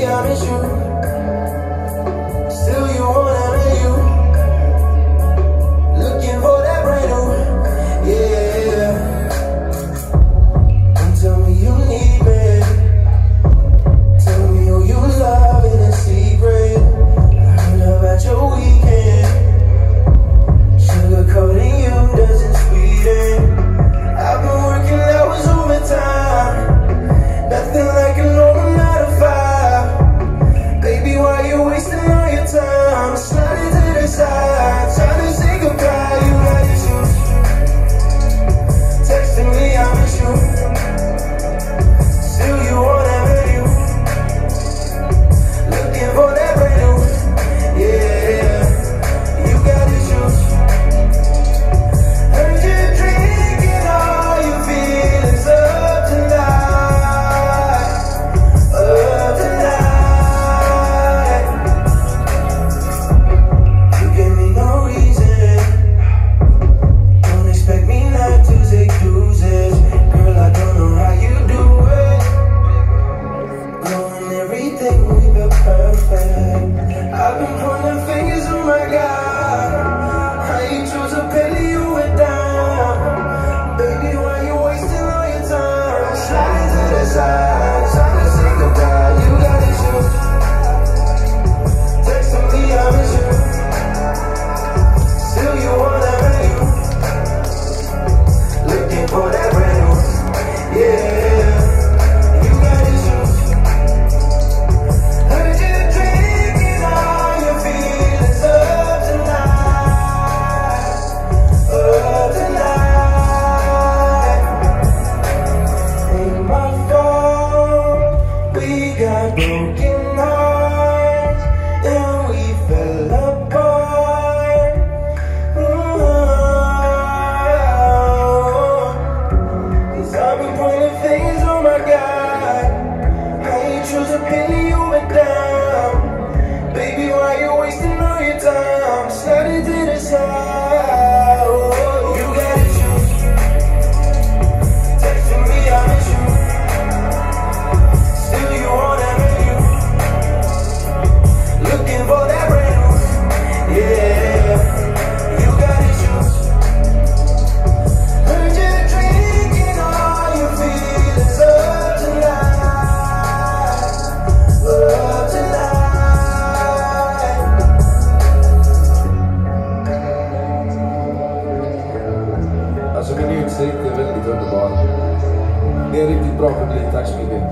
be honest, you say minuut zeker, väldigt underbar. Det är riktigt bra publik, tack så mycket.